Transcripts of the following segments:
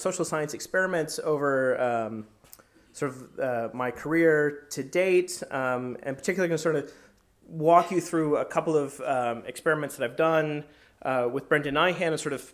social science experiments over um, sort of uh, my career to date, um, and particularly going to sort of walk you through a couple of um, experiments that I've done uh, with Brendan Nyhan and sort of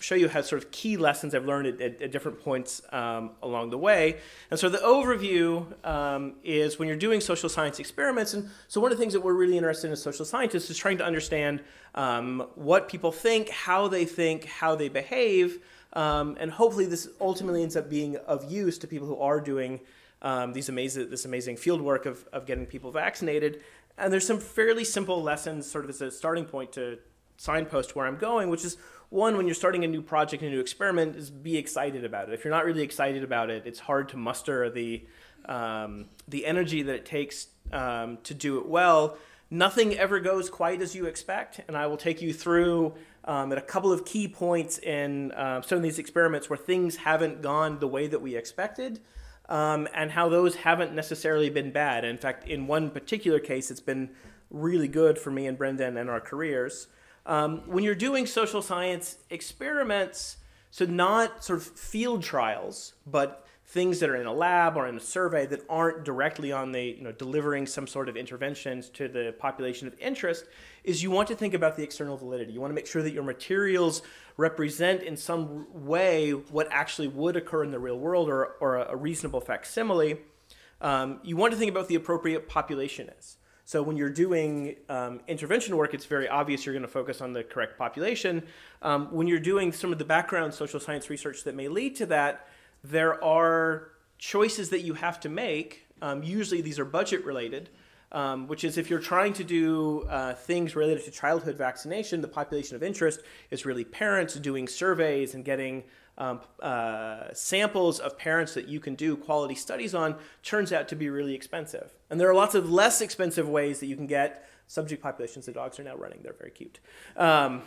show you how sort of key lessons I've learned at, at, at different points um, along the way. And so the overview um, is when you're doing social science experiments. And so one of the things that we're really interested in as social scientists is trying to understand um, what people think, how they think, how they behave. Um, and hopefully this ultimately ends up being of use to people who are doing um, these amazing, this amazing field work of, of getting people vaccinated. And there's some fairly simple lessons sort of as a starting point to signpost where I'm going, which is one, when you're starting a new project, a new experiment, is be excited about it. If you're not really excited about it, it's hard to muster the um, the energy that it takes um, to do it well. Nothing ever goes quite as you expect, and I will take you through um, at a couple of key points in uh, some of these experiments where things haven't gone the way that we expected, um, and how those haven't necessarily been bad. In fact, in one particular case, it's been really good for me and Brendan and our careers. Um, when you're doing social science experiments, so not sort of field trials, but things that are in a lab or in a survey that aren't directly on the, you know, delivering some sort of interventions to the population of interest, is you want to think about the external validity. You want to make sure that your materials represent in some way what actually would occur in the real world or, or a, reasonable facsimile. Um, you want to think about the appropriate population is. So when you're doing um, intervention work, it's very obvious you're going to focus on the correct population. Um, when you're doing some of the background social science research that may lead to that, there are choices that you have to make. Um, usually these are budget related, um, which is if you're trying to do uh, things related to childhood vaccination, the population of interest is really parents doing surveys and getting um, uh, samples of parents that you can do quality studies on turns out to be really expensive. And there are lots of less expensive ways that you can get subject populations. The dogs are now running, they're very cute. Um,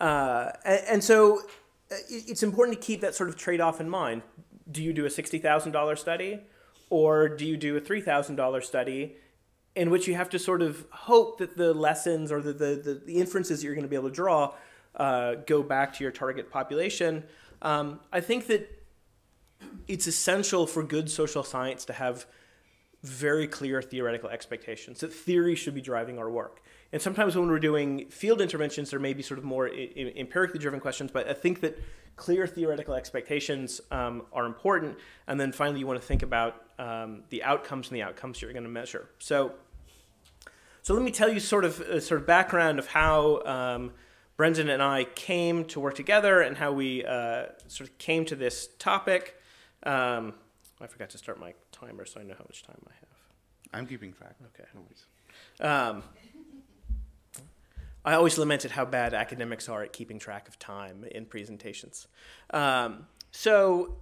uh, and, and, so it's important to keep that sort of trade off in mind. Do you do a $60,000 study or do you do a $3,000 study? In which you have to sort of hope that the lessons or the, the, the, the inferences that you're going to be able to draw uh, go back to your target population. Um, I think that it's essential for good social science to have very clear theoretical expectations that theory should be driving our work. And sometimes when we're doing field interventions, there may be sort of more I- empirically driven questions, but I think that clear theoretical expectations um, are important. And then finally, you want to think about um, the outcomes and the outcomes you're going to measure. So, so let me tell you sort of a sort of background of how um, Brendan and I came to work together and how we uh, sort of came to this topic. Um, I forgot to start my timer, so I know how much time I have. I'm keeping track. Okay. No um, I always lamented how bad academics are at keeping track of time in presentations. Um, so,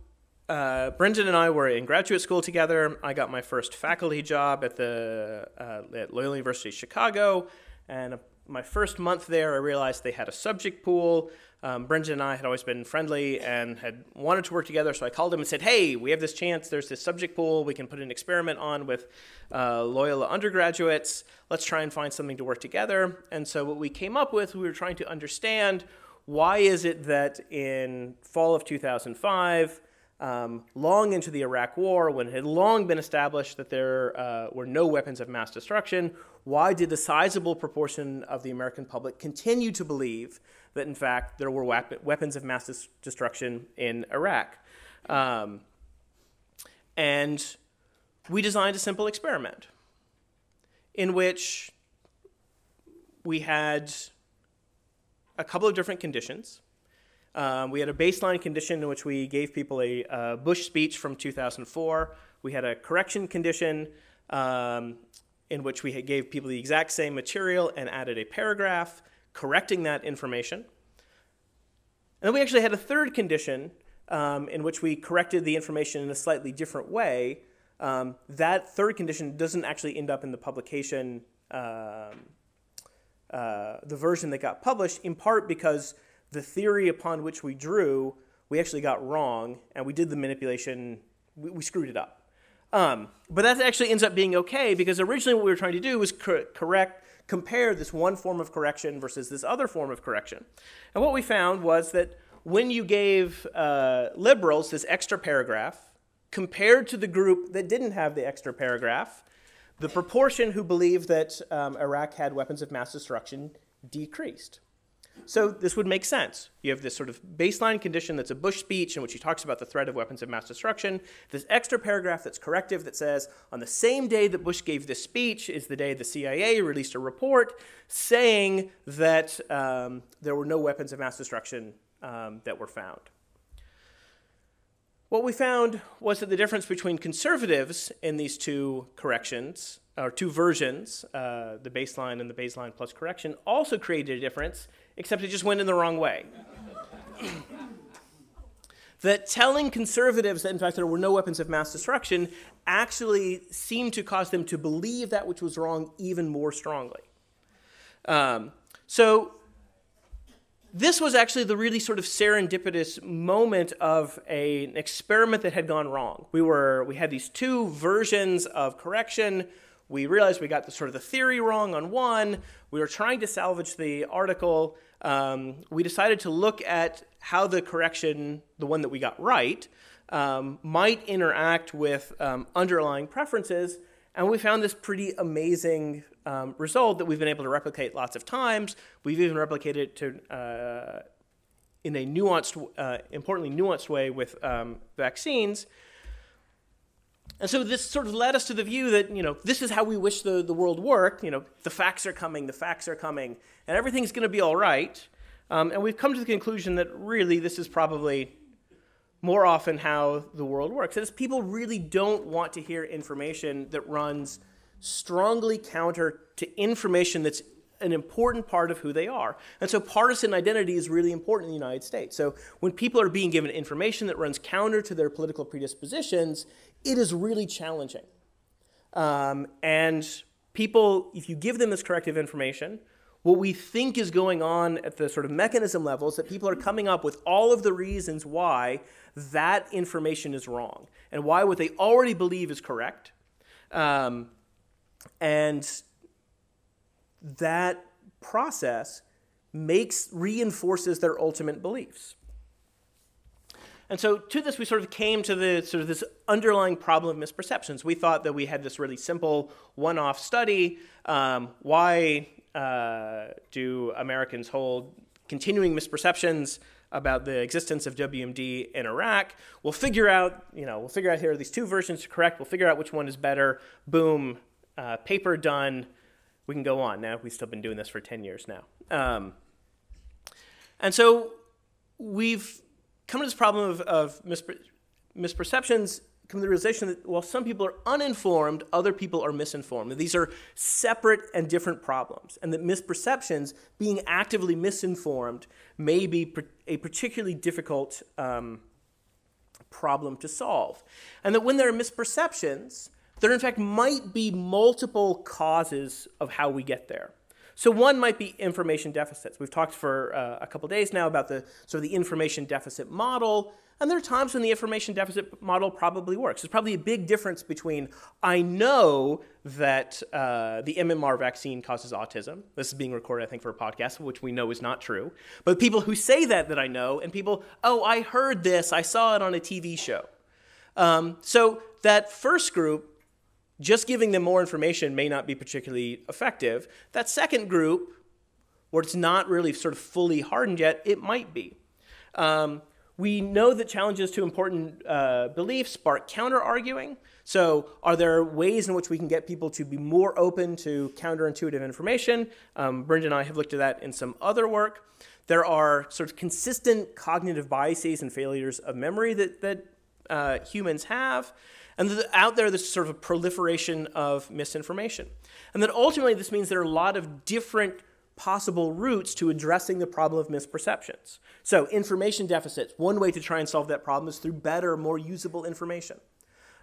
uh, Brendan and I were in graduate school together. I got my first faculty job at the uh, at Loyola University Chicago, and my first month there, I realized they had a subject pool. Um, Brendan and I had always been friendly and had wanted to work together, so I called him and said, Hey, we have this chance. There's this subject pool. We can put an experiment on with uh, Loyola undergraduates. Let's try and find something to work together. And so, what we came up with, we were trying to understand why is it that in fall of 2005, um, long into the Iraq War, when it had long been established that there uh, were no weapons of mass destruction, why did a sizable proportion of the American public continue to believe that, in fact, there were weapons of mass dis- destruction in Iraq? Um, and we designed a simple experiment in which we had a couple of different conditions um, we had a baseline condition in which we gave people a uh, Bush speech from 2004. We had a correction condition um, in which we gave people the exact same material and added a paragraph correcting that information. And then we actually had a third condition um, in which we corrected the information in a slightly different way. Um, that third condition doesn't actually end up in the publication, um, uh, the version that got published, in part because the theory upon which we drew, we actually got wrong, and we did the manipulation, we, we screwed it up. Um, but that actually ends up being okay because originally what we were trying to do was cor- correct, compare this one form of correction versus this other form of correction. And what we found was that when you gave uh, liberals this extra paragraph, compared to the group that didn't have the extra paragraph, the proportion who believed that um, Iraq had weapons of mass destruction decreased. So this would make sense. You have this sort of baseline condition that's a Bush speech in which he talks about the threat of weapons of mass destruction. This extra paragraph that's corrective that says on the same day that Bush gave this speech is the day the CIA released a report saying that um, there were no weapons of mass destruction um, that were found. What we found was that the difference between conservatives in these two corrections, or two versions, uh, the baseline and the baseline plus correction, also created a difference, except it just went in the wrong way. that telling conservatives that in fact there were no weapons of mass destruction actually seemed to cause them to believe that which was wrong even more strongly. Um, so this was actually the really sort of serendipitous moment of a, an experiment that had gone wrong. We were we had these two versions of correction. We realized we got the sort of the theory wrong on one. We were trying to salvage the article. Um, we decided to look at how the correction, the one that we got right, um, might interact with um, underlying preferences. And we found this pretty amazing um, result that we've been able to replicate lots of times. We've even replicated it to, uh, in a nuanced, uh, importantly nuanced way with um, vaccines. And so this sort of led us to the view that, you know, this is how we wish the, the world worked. You know, the facts are coming, the facts are coming, and everything's going to be all right. Um, and we've come to the conclusion that really this is probably more often how the world works. Is people really don't want to hear information that runs strongly counter to information that's an important part of who they are. And so partisan identity is really important in the United States. So when people are being given information that runs counter to their political predispositions, it is really challenging. Um, and people, if you give them this corrective information, what we think is going on at the sort of mechanism level is that people are coming up with all of the reasons why that information is wrong and why what they already believe is correct. Um, and that process makes reinforces their ultimate beliefs. And so to this, we sort of came to the sort of this underlying problem of misperceptions. We thought that we had this really simple one-off study. Um, why uh, do Americans hold continuing misperceptions about the existence of WMD in Iraq? We'll figure out, you know, we'll figure out here are these two versions correct. We'll figure out which one is better. Boom, uh, paper done. We can go on. Now we've still been doing this for 10 years now. Um, and so we've come to this problem of, of misperceptions, come to the realization that while some people are uninformed, other people are misinformed. These are separate and different problems, and that misperceptions, being actively misinformed, may be a particularly difficult um, problem to solve. And that when there are misperceptions, there, in fact, might be multiple causes of how we get there. So one might be information deficits. We've talked for uh, a couple days now about the sort of the information deficit model, and there are times when the information deficit model probably works. There's probably a big difference between I know that uh, the MMR vaccine causes autism. This is being recorded, I think, for a podcast, which we know is not true. But people who say that that I know, and people, oh, I heard this, I saw it on a TV show. Um, so that first group just giving them more information may not be particularly effective. That second group, where it's not really sort of fully hardened yet, it might be. Um, we know that challenges to important uh, beliefs spark counter arguing. So, are there ways in which we can get people to be more open to counterintuitive information? Um, Brendan and I have looked at that in some other work. There are sort of consistent cognitive biases and failures of memory that, that uh, humans have. And out there, there's sort of a proliferation of misinformation. And then ultimately, this means there are a lot of different possible routes to addressing the problem of misperceptions. So, information deficits, one way to try and solve that problem is through better, more usable information.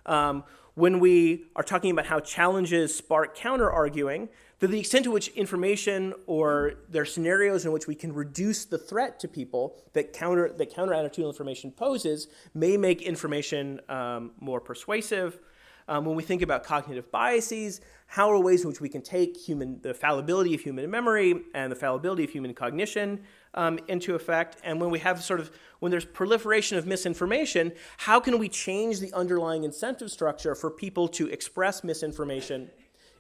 Um, when we are talking about how challenges spark counter arguing, to the extent to which information or there are scenarios in which we can reduce the threat to people that counter that counter attitudinal information poses may make information um, more persuasive. Um, when we think about cognitive biases, how are ways in which we can take human the fallibility of human memory and the fallibility of human cognition um, into effect? And when we have sort of when there's proliferation of misinformation, how can we change the underlying incentive structure for people to express misinformation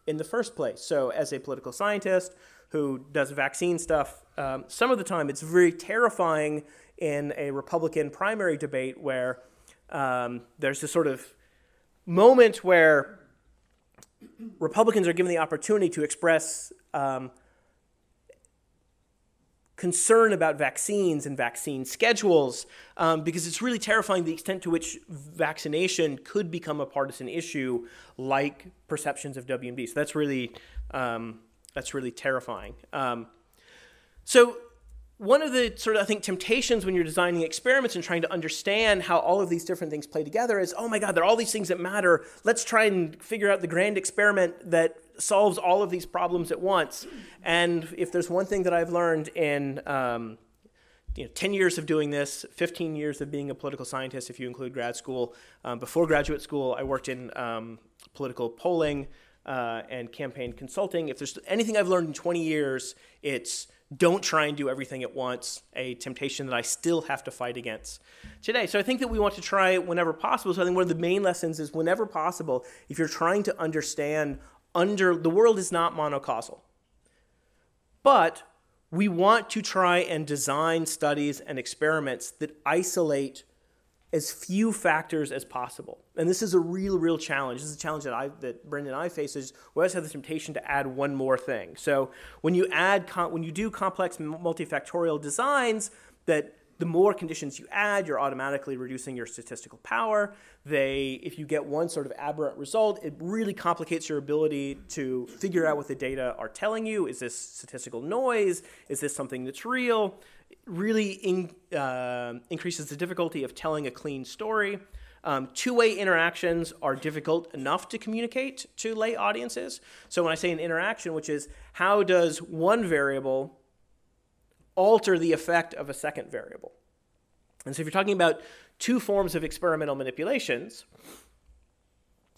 in the first place? So, as a political scientist who does vaccine stuff, um, some of the time it's very terrifying in a Republican primary debate where um, there's this sort of moment where Republicans are given the opportunity to express um, concern about vaccines and vaccine schedules um, because it's really terrifying the extent to which vaccination could become a partisan issue like perceptions of WMD. So that's really um, that's really terrifying. Um, so one of the sort of I think temptations when you're designing experiments and trying to understand how all of these different things play together is, oh my God, there are all these things that matter. Let's try and figure out the grand experiment that solves all of these problems at once. And if there's one thing that I've learned in um, you know, 10 years of doing this, 15 years of being a political scientist, if you include grad school. Um, before graduate school, I worked in um, political polling uh, and campaign consulting. If there's anything I've learned in 20 years, it's don't try and do everything at once, a temptation that I still have to fight against today. So I think that we want to try whenever possible. So I think one of the main lessons is whenever possible, if you're trying to understand under the world is not monocausal. But we want to try and design studies and experiments that isolate as few factors as possible. And this is a real, real challenge. This is a challenge that I, that Brendan and I face. Is we always have the temptation to add one more thing. So when you add, when you do complex multifactorial designs, that the more conditions you add, you're automatically reducing your statistical power. They, if you get one sort of aberrant result, it really complicates your ability to figure out what the data are telling you. Is this statistical noise? Is this something that's real? really in, uh, increases the difficulty of telling a clean story. Um, two-way interactions are difficult enough to communicate to lay audiences. So when I say an interaction, which is how does one variable alter the effect of a second variable? And so if you're talking about two forms of experimental manipulations,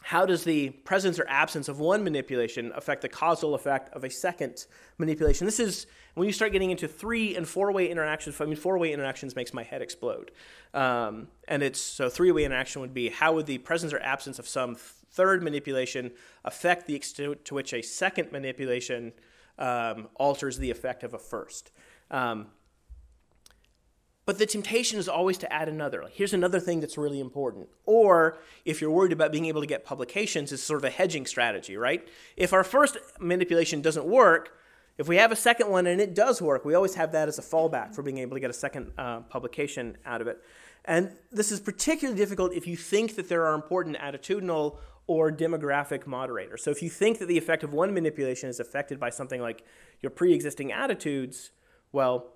how does the presence or absence of one manipulation affect the causal effect of a second manipulation? This is when you start getting into three and four way interactions. I mean, four way interactions makes my head explode. Um, and it's so three way interaction would be how would the presence or absence of some third manipulation affect the extent to which a second manipulation um, alters the effect of a first? Um, but the temptation is always to add another. Like, here's another thing that's really important. Or if you're worried about being able to get publications, it's sort of a hedging strategy, right? If our first manipulation doesn't work, if we have a second one and it does work, we always have that as a fallback for being able to get a second uh, publication out of it. And this is particularly difficult if you think that there are important attitudinal or demographic moderators. So if you think that the effect of one manipulation is affected by something like your pre existing attitudes, well,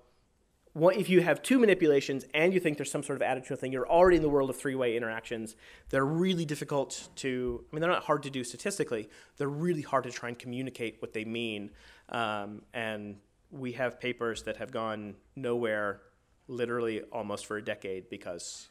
if you have two manipulations and you think there's some sort of attitudinal thing, you're already in the world of three-way interactions. They're really difficult to. I mean, they're not hard to do statistically. They're really hard to try and communicate what they mean. Um, and we have papers that have gone nowhere, literally almost for a decade because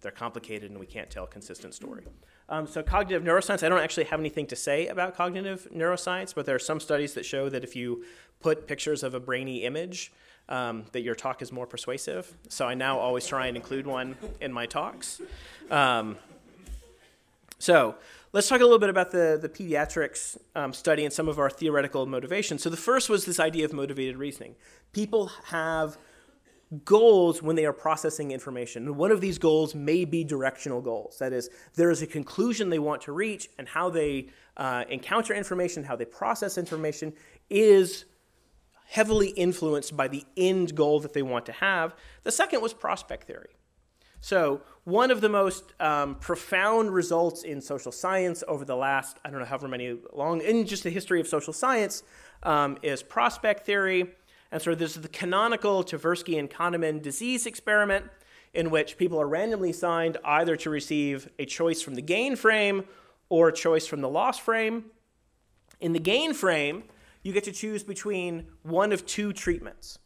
they're complicated and we can't tell a consistent story. Um, so cognitive neuroscience, I don't actually have anything to say about cognitive neuroscience, but there are some studies that show that if you put pictures of a brainy image, um, that your talk is more persuasive. So I now always try and include one in my talks. Um, so let's talk a little bit about the, the pediatrics um, study and some of our theoretical motivations. So the first was this idea of motivated reasoning. People have goals when they are processing information. And one of these goals may be directional goals. That is, there is a conclusion they want to reach, and how they uh, encounter information, how they process information is heavily influenced by the end goal that they want to have. The second was prospect theory. So, one of the most um, profound results in social science over the last, I don't know, however many long, in just the history of social science, um, is prospect theory. And so, this is the canonical Tversky and Kahneman disease experiment, in which people are randomly assigned either to receive a choice from the gain frame or a choice from the loss frame. In the gain frame, you get to choose between one of two treatments.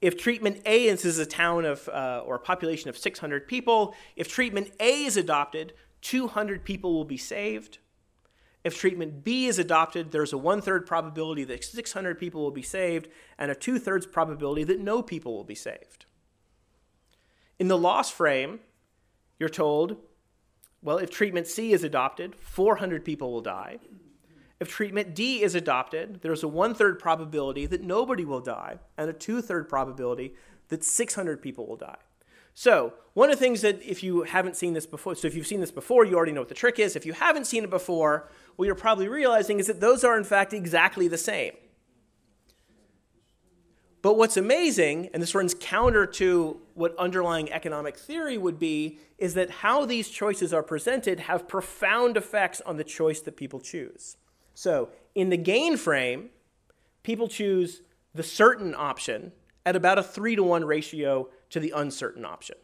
If treatment A is a town of, uh, or a population of 600 people, if treatment A is adopted, 200 people will be saved. If treatment B is adopted, there's a one third probability that 600 people will be saved and a two thirds probability that no people will be saved. In the loss frame, you're told, well, if treatment C is adopted, 400 people will die. If treatment D is adopted, there's a one third probability that nobody will die and a two third probability that 600 people will die. So, one of the things that if you haven't seen this before, so if you've seen this before, you already know what the trick is. If you haven't seen it before, what you're probably realizing is that those are in fact exactly the same. But what's amazing, and this runs counter to what underlying economic theory would be, is that how these choices are presented have profound effects on the choice that people choose. So, in the gain frame, people choose the certain option at about a 3 to 1 ratio to the uncertain option.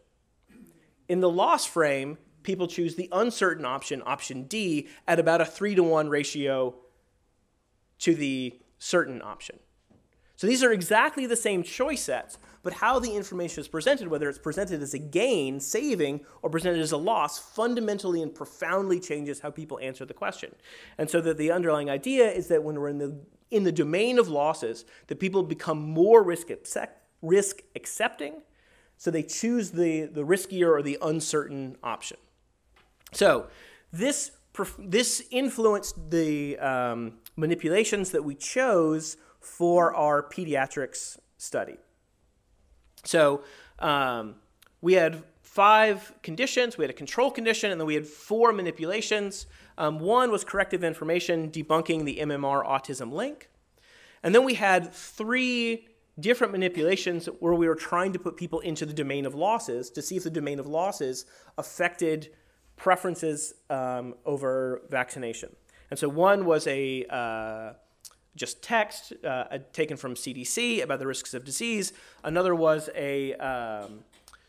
In the loss frame, people choose the uncertain option, option D, at about a 3 to 1 ratio to the certain option. So these are exactly the same choice sets, but how the information is presented, whether it's presented as a gain, saving, or presented as a loss, fundamentally and profoundly changes how people answer the question. And so that the underlying idea is that when we're in the in the domain of losses that people become more risk, accept, risk accepting, so they choose the, the riskier or the uncertain option. So this, this influenced the um, manipulations that we chose for our pediatrics study. So um, we had five conditions. We had a control condition, and then we had four manipulations. Um, one was corrective information debunking the MMR autism link. And then we had three different manipulations where we were trying to put people into the domain of losses to see if the domain of losses affected preferences um, over vaccination. And so one was a uh, just text uh, taken from CDC about the risks of disease. Another was a um,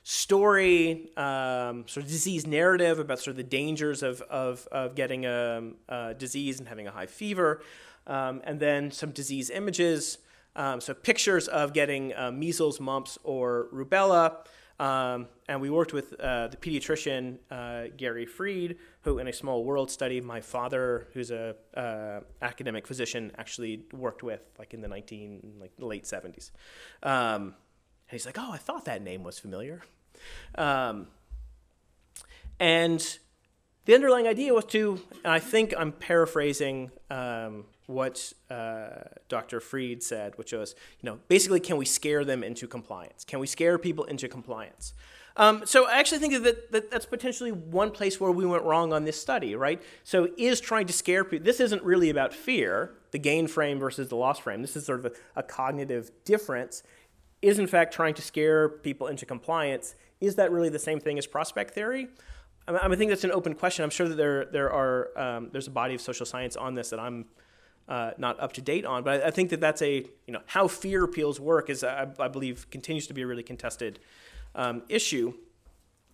story, um, sort of disease narrative about sort of the dangers of, of, of getting a, a disease and having a high fever, um, and then some disease images, um, so pictures of getting uh, measles, mumps, or rubella. Um, and we worked with uh, the pediatrician uh, Gary Freed, who, in a small world study, my father, who's a uh, academic physician, actually worked with, like in the 19 like late 70s. Um, and he's like, "Oh, I thought that name was familiar." Um, and the underlying idea was to, I think I'm paraphrasing um, what uh, Dr. Freed said, which was, you know, basically, can we scare them into compliance? Can we scare people into compliance? Um, so I actually think that, that that's potentially one place where we went wrong on this study, right? So is trying to scare people. This isn't really about fear, the gain frame versus the loss frame. This is sort of a, a cognitive difference. Is in fact trying to scare people into compliance. Is that really the same thing as prospect theory? I, mean, I think that's an open question. I'm sure that there there are um, there's a body of social science on this that I'm uh, not up to date on. But I, I, think that that's a you know how fear appeals work is I, I believe continues to be a really contested um, issue.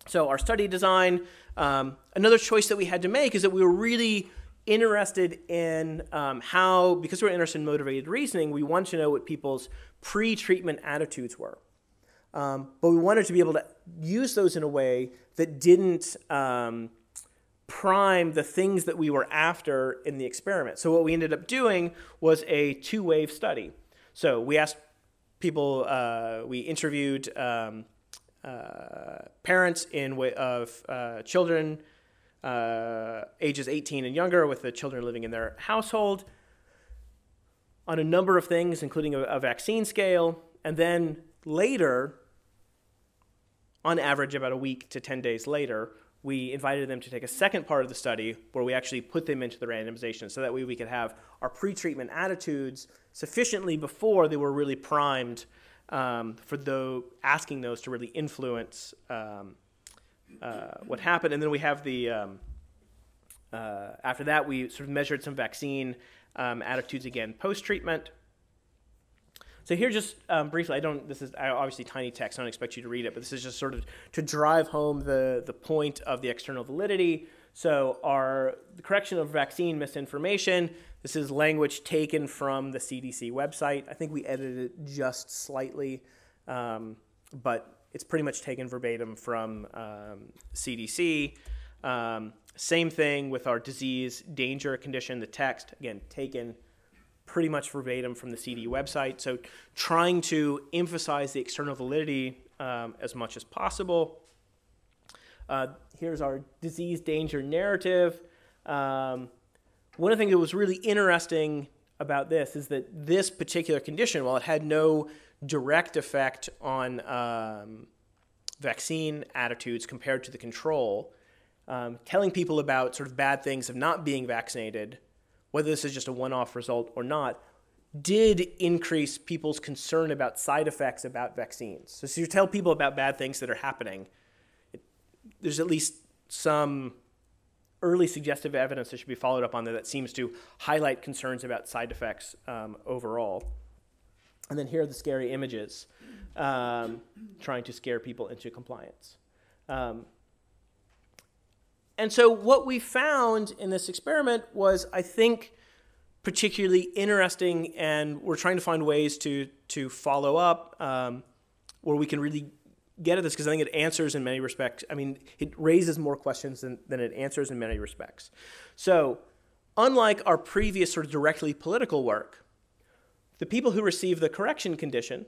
So our study design, um, another choice that we had to make is that we were really interested in um, how because we're interested in motivated reasoning, we wanted to know what people's pre-treatment attitudes were. Um, but we wanted to be able to use those in a way that didn't um, prime the things that we were after in the experiment. So what we ended up doing was a two-wave study. So we asked people, uh, we interviewed um, uh, parents in of uh, children uh, ages 18 and younger with the children living in their household on a number of things, including a, a vaccine scale, and then later, on average about a week to 10 days later, we invited them to take a second part of the study where we actually put them into the randomization so that way we could have our pre-treatment attitudes sufficiently before they were really primed um, for the, asking those to really influence um, uh, what happened. And then we have the, um, uh, after that, we sort of measured some vaccine um, attitudes again post-treatment. So here, just um, briefly, I don't. This is obviously tiny text. I don't expect you to read it, but this is just sort of to drive home the the point of the external validity. So our correction of vaccine misinformation. This is language taken from the CDC website. I think we edited it just slightly, um, but it's pretty much taken verbatim from um, CDC. Um, same thing with our disease danger condition, the text, again, taken pretty much verbatim from the CDC website. So trying to emphasize the external validity um, as much as possible. Uh, here's our disease danger narrative. Um, one of the things that was really interesting about this is that this particular condition, while it had no direct effect on um, vaccine attitudes compared to the control, um, telling people about sort of bad things of not being vaccinated, whether this is just a one off result or not, did increase people's concern about side effects about vaccines. So, so you tell people about bad things that are happening, it, there's at least some early suggestive evidence that should be followed up on there that seems to highlight concerns about side effects um, overall. And then here are the scary images um, trying to scare people into compliance. Um, and so, what we found in this experiment was, I think, particularly interesting, and we're trying to find ways to, to follow up um, where we can really get at this because I think it answers in many respects. I mean, it raises more questions than, than it answers in many respects. So, unlike our previous sort of directly political work, the people who receive the correction condition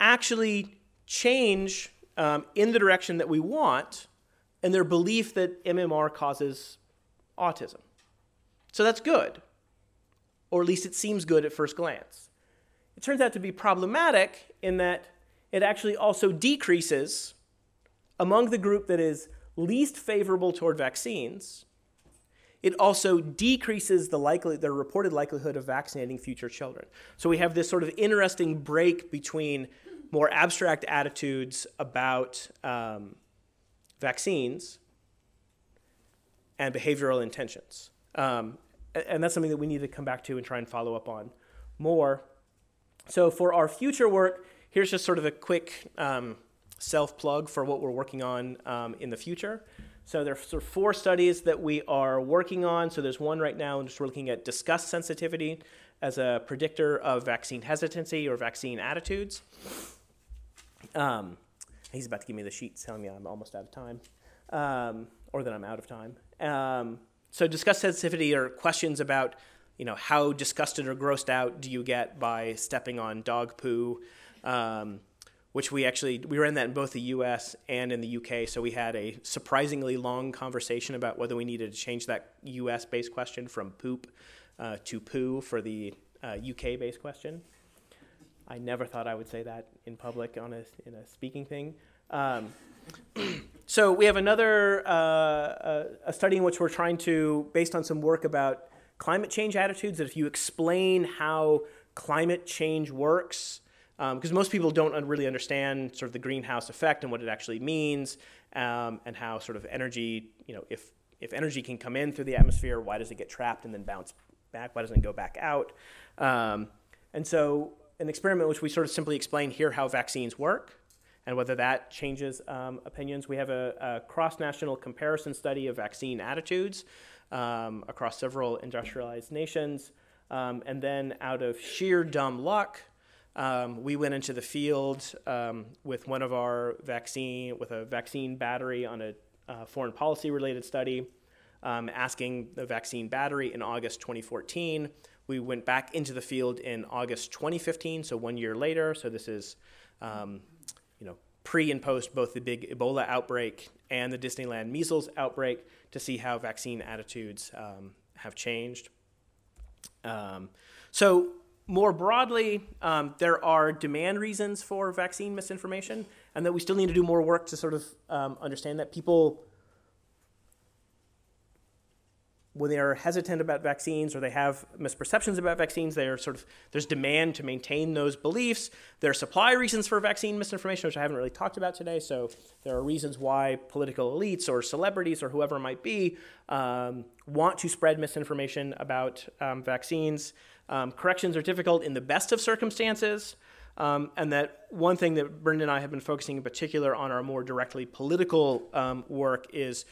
actually change um, in the direction that we want and their belief that MMR causes autism. So that's good, or at least it seems good at first glance. It turns out to be problematic in that it actually also decreases among the group that is least favorable toward vaccines. It also decreases the likely, the reported likelihood of vaccinating future children. So we have this sort of interesting break between more abstract attitudes about um, vaccines and behavioral intentions. Um, and that's something that we need to come back to and try and follow up on more. So for our future work, here's just sort of a quick um, self plug for what we're working on um, in the future. So there are sort of four studies that we are working on. So there's one right now, and just we're looking at disgust sensitivity as a predictor of vaccine hesitancy or vaccine attitudes. Um, he's about to give me the sheet telling me I'm almost out of time, um, or that I'm out of time. Um, so disgust sensitivity are questions about, you know, how disgusted or grossed out do you get by stepping on dog poo, um, which we actually we ran that in both the U.S. and in the U.K. So we had a surprisingly long conversation about whether we needed to change that U.S. based question from poop uh, to poo for the uh, UK based question. I never thought I would say that in public on a, in a speaking thing. Um, so we have another uh, a study in which we're trying to, based on some work about climate change attitudes, that if you explain how climate change works, because um, most people don't really understand sort of the greenhouse effect and what it actually means, um, and how sort of energy, you know, if if energy can come in through the atmosphere, why does it get trapped and then bounce back? Why doesn't it go back out? Um, and so an experiment which we sort of simply explain here how vaccines work and whether that changes um, opinions. We have a, a cross national comparison study of vaccine attitudes um, across several industrialized nations. Um, and then, out of sheer dumb luck, um, we went into the field um, with one of our vaccine, with a vaccine battery on a uh, foreign policy related study, um, asking the vaccine battery in August 2014 we went back into the field in August 2015, so one year later. So this is, um, you know, pre and post both the big Ebola outbreak and the Disneyland measles outbreak to see how vaccine attitudes um, have changed. Um, so more broadly, um, there are demand reasons for vaccine misinformation, and that we still need to do more work to sort of um, understand that people when they are hesitant about vaccines or they have misperceptions about vaccines, they are sort of there's demand to maintain those beliefs. There are supply reasons for vaccine misinformation, which I haven't really talked about today. So there are reasons why political elites or celebrities or whoever it might be um, want to spread misinformation about um, vaccines. Um, corrections are difficult in the best of circumstances. Um, and that one thing that Brendan and I have been focusing in particular on our more directly political um, work is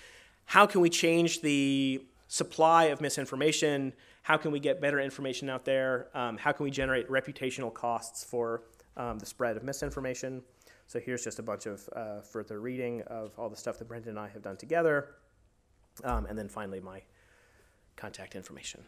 how can we change the supply of misinformation. How can we get better information out there? Um, how can we generate reputational costs for um, the spread of misinformation. So here's just a bunch of uh, further reading of all the stuff that Brendan and I have done together. Um, and then finally, my contact information.